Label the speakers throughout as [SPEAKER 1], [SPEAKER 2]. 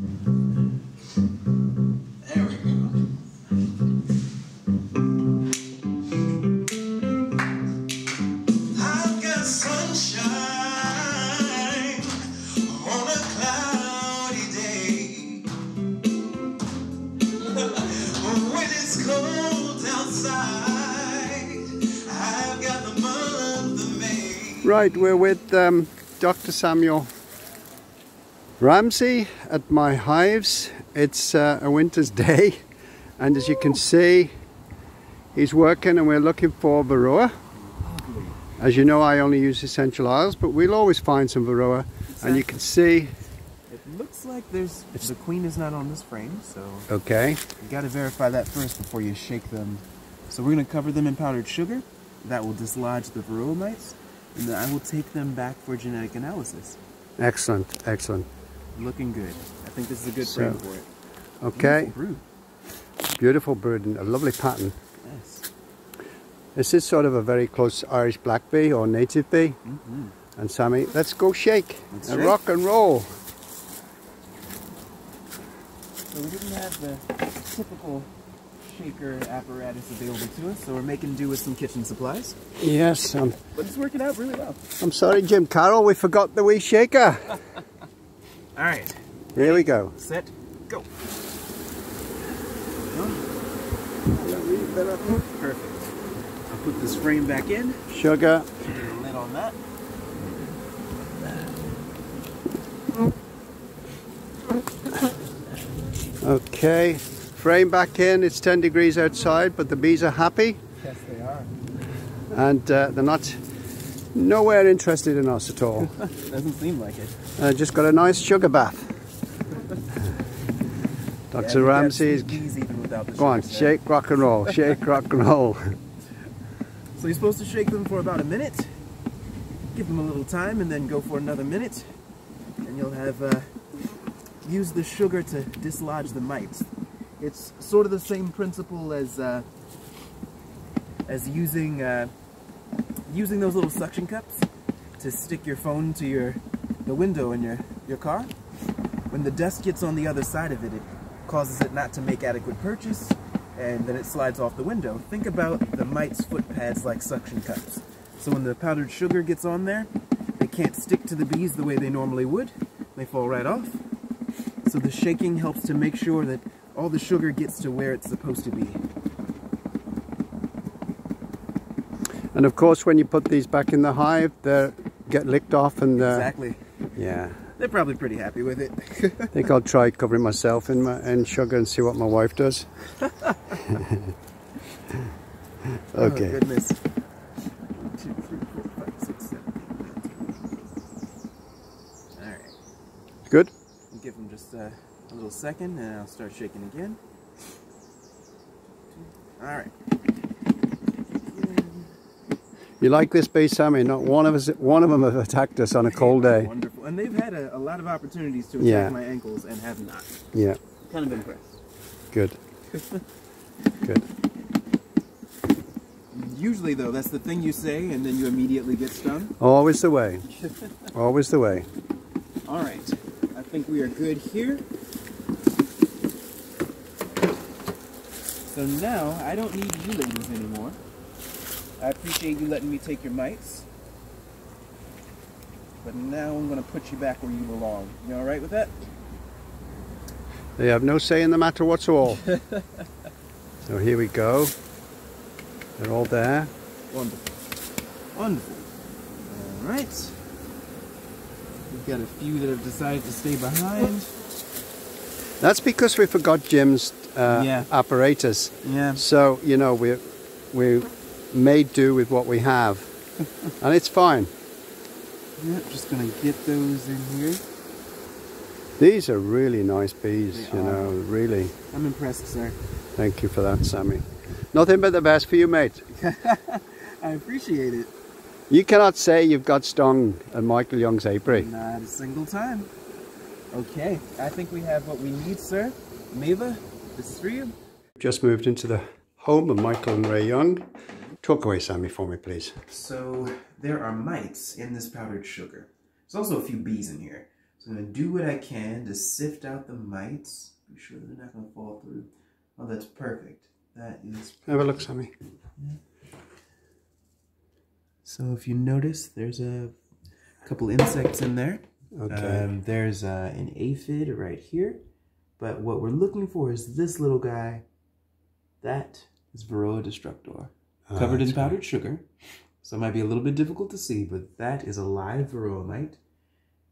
[SPEAKER 1] There we go. I've got sunshine on a cloudy day. when it's cold outside, I've got the month of May.
[SPEAKER 2] Right, we're with um, Dr. Samuel Ramsey at my hives. It's uh, a winter's day, and as you can see, he's working and we're looking for Varroa. As you know, I only use essential oils, but we'll always find some Varroa. And you can see,
[SPEAKER 3] It looks like there's the queen is not on this frame, so
[SPEAKER 2] okay,
[SPEAKER 3] you got to verify that first before you shake them. So we're going to cover them in powdered sugar. That will dislodge the varroa mites, and then I will take them back for genetic analysis.
[SPEAKER 2] excellent, excellent.
[SPEAKER 3] Looking good. I think this is a good
[SPEAKER 2] So,
[SPEAKER 3] frame for it.
[SPEAKER 2] Okay,
[SPEAKER 3] Beautiful brood.
[SPEAKER 2] beautiful bird and a lovely pattern.
[SPEAKER 3] Yes.
[SPEAKER 2] This is sort of a very close Irish black bee or native bee.
[SPEAKER 3] Mm-hmm.
[SPEAKER 2] And Sammy, let's go shake
[SPEAKER 3] Let's
[SPEAKER 2] and
[SPEAKER 3] shake.
[SPEAKER 2] rock and roll.
[SPEAKER 3] So we didn't have the typical shaker apparatus available to us, so we're making do with some kitchen supplies.
[SPEAKER 2] Yes, um,
[SPEAKER 3] But it's working out really well.
[SPEAKER 2] I'm sorry, Jim Carroll, we forgot the wee shaker.
[SPEAKER 3] All right.
[SPEAKER 2] Here we go.
[SPEAKER 3] Set. Go. Perfect. I'll put this frame back in.
[SPEAKER 2] Sugar.
[SPEAKER 3] Lid on that.
[SPEAKER 2] Okay, frame back in. It's 10 degrees outside, but the bees are happy
[SPEAKER 3] Yes, they are.
[SPEAKER 2] and uh, they're not nowhere interested in us at all.
[SPEAKER 3] Doesn't seem like it.
[SPEAKER 2] I just got a nice sugar bath. Dr.
[SPEAKER 3] you got
[SPEAKER 2] Ramsey is.
[SPEAKER 3] even without the
[SPEAKER 2] Go on,
[SPEAKER 3] sir.
[SPEAKER 2] shake, rock and roll, shake, rock and roll.
[SPEAKER 3] So you're supposed to shake them for about a minute. Give them a little time, and then go for another minute, and you'll have uh, used the sugar to dislodge the mites. It's sort of the same principle as uh, as using uh, using those little suction cups to stick your phone to your the window in your your car. When the dust gets on the other side of it, it causes it not to make adequate purchase, and then it slides off the window. Think about the mite's foot pads like suction cups. So when the powdered sugar gets on there, they can't stick to the bees the way they normally would. They fall right off. So the shaking helps to make sure that all the sugar gets to where it's supposed to be.
[SPEAKER 2] And of course, when you put these back in the hive, they get licked off and uh,
[SPEAKER 3] Exactly.
[SPEAKER 2] yeah.
[SPEAKER 3] They're probably pretty happy with it.
[SPEAKER 2] I think I'll try covering myself in, my, in sugar and see what my wife does.
[SPEAKER 3] Oh,
[SPEAKER 2] okay.
[SPEAKER 3] goodness. One, two, three, four, five, six, seven. All right.
[SPEAKER 2] Good?
[SPEAKER 3] Give them just uh, a little second, and I'll start shaking again. All right.
[SPEAKER 2] You like this bee, Sammy? Not one of us, one of them have attacked us on a cold day.
[SPEAKER 3] Wonderful. And they've had a, a lot of opportunities to attack
[SPEAKER 2] Yeah.
[SPEAKER 3] my ankles and have not.
[SPEAKER 2] Yeah,
[SPEAKER 3] Kind of impressed.
[SPEAKER 2] good. Good.
[SPEAKER 3] Usually, though, that's the thing you say, and then you immediately get stung.
[SPEAKER 2] Always the way. Always the way.
[SPEAKER 3] All right. I think we are good here. So now, I don't need you ladies anymore. I appreciate you letting me take your mites. But now I'm going to put you back where you belong. You all right with that?
[SPEAKER 2] They have no say in the matter whatsoever. so here we go. They're all there.
[SPEAKER 3] Wonderful. Wonderful. All right. We've got a few that have decided to stay behind.
[SPEAKER 2] That's because we forgot Jim's uh,
[SPEAKER 3] Yeah.
[SPEAKER 2] apparatus.
[SPEAKER 3] Yeah.
[SPEAKER 2] So, you know, we we made do with what we have. and it's fine.
[SPEAKER 3] Yeah, just going to get those in here.
[SPEAKER 2] These are really nice bees,
[SPEAKER 3] They
[SPEAKER 2] you
[SPEAKER 3] are.
[SPEAKER 2] know, really.
[SPEAKER 3] I'm impressed, sir.
[SPEAKER 2] Thank you for that, Sammy. Nothing but the best for you, mate.
[SPEAKER 3] I appreciate it.
[SPEAKER 2] You cannot say you've got stung at Michael Young's apiary.
[SPEAKER 3] Not a single time. Okay, I think we have what we need, sir. Mava, this is for you.
[SPEAKER 2] Just moved into the home of Michael and Ray Young. Talk away, Sammy, for me, please.
[SPEAKER 3] So there are mites in this powdered sugar. There's also a few bees in here. So I'm going to do what I can to sift out the mites. Be sure they're not going to fall through. Oh, that's perfect. That is.
[SPEAKER 2] Have a look, Sammy.
[SPEAKER 3] So if you notice, there's a couple insects in there.
[SPEAKER 2] Okay.
[SPEAKER 3] Um, there's uh, an aphid right here. But what we're looking for is this little guy. That is Varroa destructor, covered in
[SPEAKER 2] that's
[SPEAKER 3] powdered sugar. So it might be a little bit difficult to see, but that is a live Varroa mite.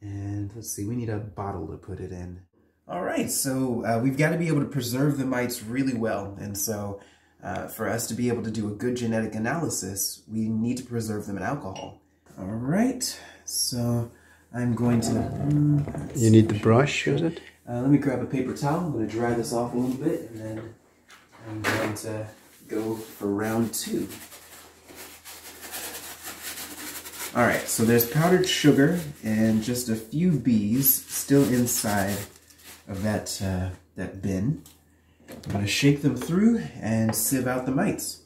[SPEAKER 3] And let's see, we need a bottle to put it in. All right, so uh, we've got to be able to preserve the mites really well. And so uh, for us to be able to do a good genetic analysis, we need to preserve them in alcohol. All right, so I'm going to... mm,
[SPEAKER 2] You need the brush, is it?
[SPEAKER 3] uh, let me grab a paper towel. I'm going to dry this off a little bit, and then I'm going to go for round two. All right, so there's powdered sugar and just a few bees still inside of that uh, that bin. I'm going to shake them through and sieve out the mites.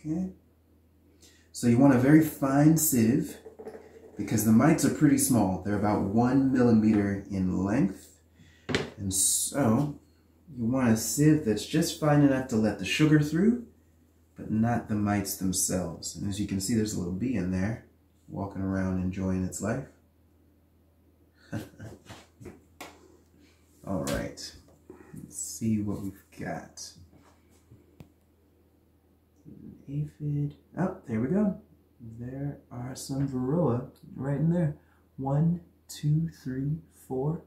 [SPEAKER 3] Okay. So you want a very fine sieve because the mites are pretty small. They're about one millimeter in length. And so you want a sieve that's just fine enough to let the sugar through, but not the mites themselves. And as you can see, there's a little bee in there walking around enjoying its life. All right, let's see what we've got. Aphid. Oh, there we go. There are some Varroa right in there. One, two, three, four,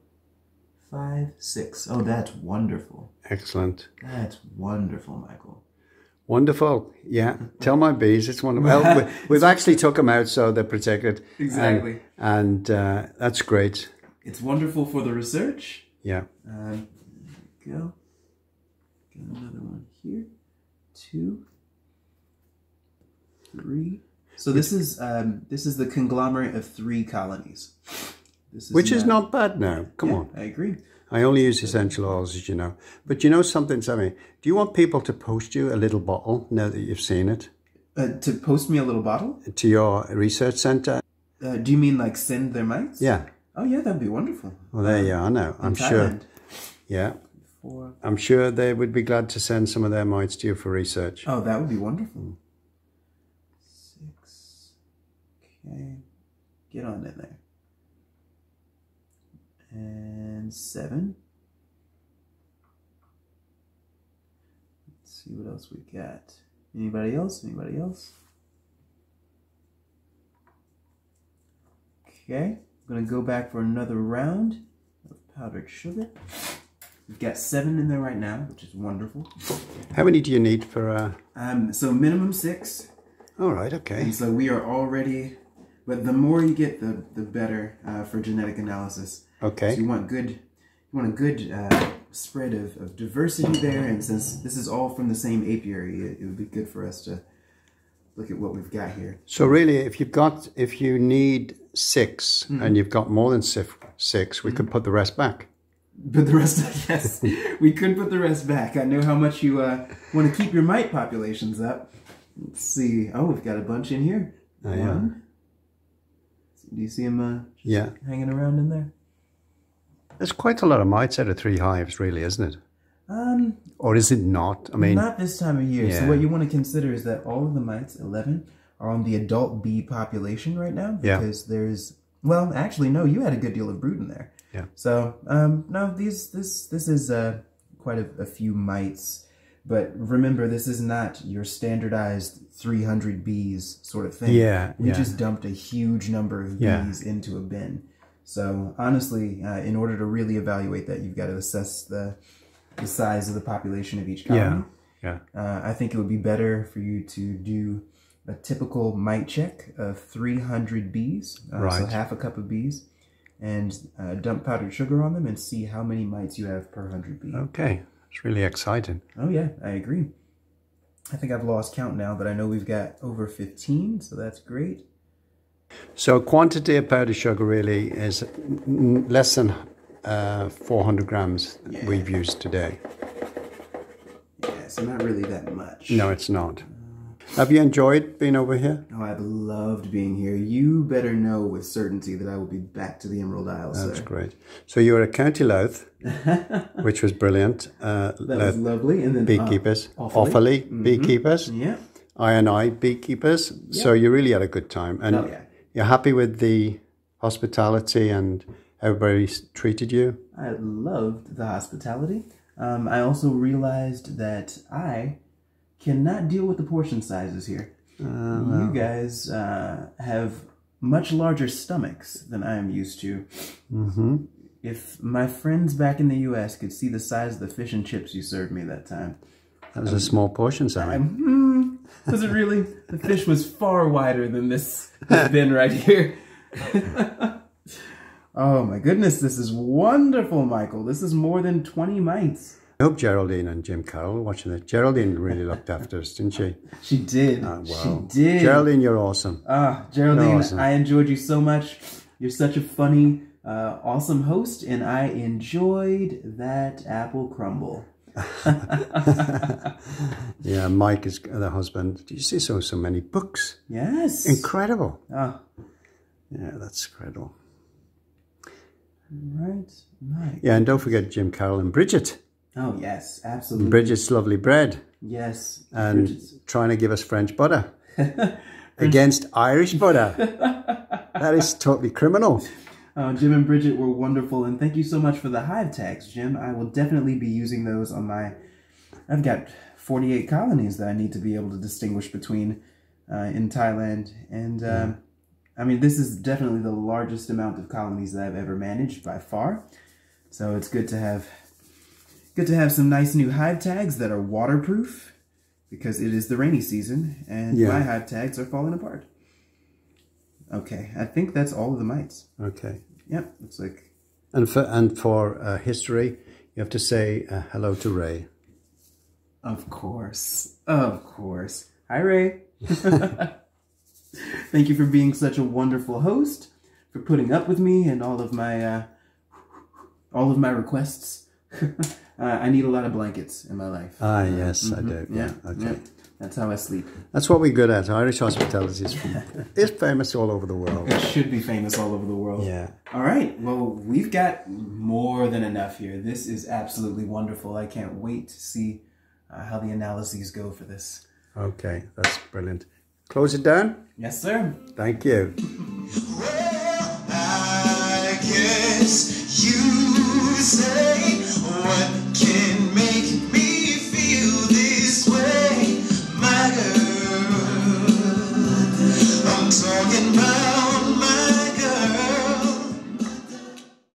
[SPEAKER 3] five, six. Oh, that's wonderful.
[SPEAKER 2] Excellent.
[SPEAKER 3] That's wonderful, Michael.
[SPEAKER 2] Wonderful. Yeah. Tell my bees it's wonderful. Well, we, we've actually took them out so they're protected.
[SPEAKER 3] Exactly.
[SPEAKER 2] And, and uh, that's great.
[SPEAKER 3] It's wonderful for the research.
[SPEAKER 2] Yeah.
[SPEAKER 3] Um, go. Got another one here. Two. Three. So this is um, this is the conglomerate of three colonies. This is
[SPEAKER 2] Which is not bad now. Come
[SPEAKER 3] Yeah,
[SPEAKER 2] on.
[SPEAKER 3] I agree.
[SPEAKER 2] I only use essential oils, as you know. But you know something, Sammy? Do you want people to post you a little bottle now that you've seen it
[SPEAKER 3] Uh, to post me a little bottle.
[SPEAKER 2] to your research centre?
[SPEAKER 3] Uh, do you mean like send their mites?
[SPEAKER 2] Yeah.
[SPEAKER 3] Oh yeah, that'd be wonderful.
[SPEAKER 2] Well, there you are now. I'm sure. Yeah.
[SPEAKER 3] For
[SPEAKER 2] I'm sure they would be glad to send some of their mites to you for research.
[SPEAKER 3] oh, that would be wonderful. Six. Okay, get on in there. And seven. Let's see what else we got. Anybody else? Anybody else? Okay, I'm gonna go back for another round of powdered sugar. We've got seven in there right now, which is wonderful.
[SPEAKER 2] How many do you need for uh
[SPEAKER 3] Um, so minimum six,
[SPEAKER 2] All right, okay.
[SPEAKER 3] and so we are already. But the more you get, the the better uh, for genetic analysis. So
[SPEAKER 2] Okay.
[SPEAKER 3] you want good, you want a good uh, spread of, of diversity there, and since this is all from the same apiary, it, it would be good for us to look at what we've got here.
[SPEAKER 2] So really if you've got if you need 6
[SPEAKER 3] Mm-hmm.
[SPEAKER 2] and you've got more than sif- six, we could put the rest back.
[SPEAKER 3] But the rest, yes, we could put the rest back. I know how much you uh, want to keep your mite populations up. Let's see. Oh, we've got a bunch in here.
[SPEAKER 2] Yeah.
[SPEAKER 3] One. Do you see them uh,
[SPEAKER 2] Yeah.
[SPEAKER 3] hanging around in there?
[SPEAKER 2] There's quite a lot of mites out of three hives, really, isn't it?
[SPEAKER 3] Um,
[SPEAKER 2] Or is it not? I mean,
[SPEAKER 3] not this time of year. So what you want to consider is that all of the mites, eleven, are on the adult bee population right now
[SPEAKER 2] Yeah.
[SPEAKER 3] because there's well, actually, no, you had a good deal of brood in there.
[SPEAKER 2] Yeah.
[SPEAKER 3] So um, no, these this this is uh, quite a, a few mites. But remember, this is not your standardized 300 bees sort of thing.
[SPEAKER 2] Yeah,
[SPEAKER 3] We
[SPEAKER 2] yeah.
[SPEAKER 3] just dumped a huge number of
[SPEAKER 2] Yeah.
[SPEAKER 3] bees into a bin. So honestly, uh, in order to really evaluate that, you've got to assess the the size of the population of each colony.
[SPEAKER 2] yeah.
[SPEAKER 3] Uh, I think it would be better for you to do a typical mite check of 300 bees, uh, so half a cup of bees, and uh, dump powdered sugar on them and see how many mites you have per 100 bees.
[SPEAKER 2] Okay. It's really exciting.
[SPEAKER 3] Oh, yeah, I agree. I think I've lost count now, but I know we've got over 15, so that's great.
[SPEAKER 2] So quantity of powdered sugar really is less than uh, 400 grams
[SPEAKER 3] Yeah.
[SPEAKER 2] we've used today.
[SPEAKER 3] Yeah, so not really that much.
[SPEAKER 2] No, it's not. Have you enjoyed being over here?
[SPEAKER 3] Oh, I've loved being here. You better know with certainty that I will be back to the Emerald Isle,
[SPEAKER 2] That's
[SPEAKER 3] sir.
[SPEAKER 2] great. So you were at County Louth, which was brilliant. Uh,
[SPEAKER 3] That
[SPEAKER 2] Louth
[SPEAKER 3] was lovely. And then uh,
[SPEAKER 2] beekeepers,
[SPEAKER 3] Offaly.
[SPEAKER 2] Offaly beekeepers,
[SPEAKER 3] yeah.
[SPEAKER 2] INI beekeepers. So you really had a good time, and
[SPEAKER 3] Oh, yeah.
[SPEAKER 2] You're happy with the hospitality and everybody treated you.
[SPEAKER 3] I loved the hospitality. Um, I also realized that I cannot deal with the portion sizes here. you guys uh, have much larger stomachs than I am used to.
[SPEAKER 2] Mm-hmm.
[SPEAKER 3] If my friends back in the U.S. could see the size of the fish and chips you served me that time,
[SPEAKER 2] That was a small portion,
[SPEAKER 3] hmm, was it really? The fish was far wider than this bin right here. oh my goodness, this is wonderful, Michael. This is more than 20 mites.
[SPEAKER 2] I hope Geraldine and Jim Carroll were watching it. Geraldine really looked after us, didn't she?
[SPEAKER 3] She did.
[SPEAKER 2] Wow.
[SPEAKER 3] She did.
[SPEAKER 2] Geraldine, you're awesome.
[SPEAKER 3] Ah, Geraldine,
[SPEAKER 2] awesome.
[SPEAKER 3] I enjoyed you so much. You're such a funny, uh, awesome host, and I enjoyed that apple crumble.
[SPEAKER 2] Yeah, Mike is the husband. Do you see so so many books?
[SPEAKER 3] Yes.
[SPEAKER 2] Incredible.
[SPEAKER 3] Ah,
[SPEAKER 2] Yeah, that's incredible.
[SPEAKER 3] right, right.
[SPEAKER 2] Yeah, and don't forget Jim Carroll and Bridget.
[SPEAKER 3] Oh, yes, absolutely.
[SPEAKER 2] Bridget's lovely bread
[SPEAKER 3] yes.
[SPEAKER 2] and
[SPEAKER 3] Bridget's-
[SPEAKER 2] trying to give us French butter against Irish butter. that is totally criminal.
[SPEAKER 3] Uh, Jim and Bridget were wonderful, and thank you so much for the hive tags, Jim. I will definitely be using those on my. I've got 48 colonies that I need to be able to distinguish between uh, in Thailand, and um, I mean this is definitely the largest amount of colonies that I've ever managed by far. So it's good to have good to have some nice new hive tags that are waterproof because it is the rainy season and
[SPEAKER 2] Yeah.
[SPEAKER 3] my hive tags are falling apart. Okay, I think that's all of the mites.
[SPEAKER 2] Okay.
[SPEAKER 3] Yep, looks like.
[SPEAKER 2] And for and for uh, history, you have to say uh, hello to Ray.
[SPEAKER 3] Of course. Of course. Hi, Ray. Thank you for being such a wonderful host, for putting up with me and all of my uh, all of my requests. uh, I need a lot of blankets in my life.
[SPEAKER 2] Ah, yes, I do. Yeah.
[SPEAKER 3] yeah.
[SPEAKER 2] Okay.
[SPEAKER 3] yeah. That's how I sleep.
[SPEAKER 2] That's what we're good at. Irish hospitality is, famous all over the world.
[SPEAKER 3] It should be famous all over the world.
[SPEAKER 2] Yeah.
[SPEAKER 3] All right. Well, we've got more than enough here. This is absolutely wonderful. I can't wait to see uh, how the analyses go for this.
[SPEAKER 2] Okay. That's brilliant. Close it down?
[SPEAKER 3] Yes, sir.
[SPEAKER 2] Thank you.
[SPEAKER 1] well,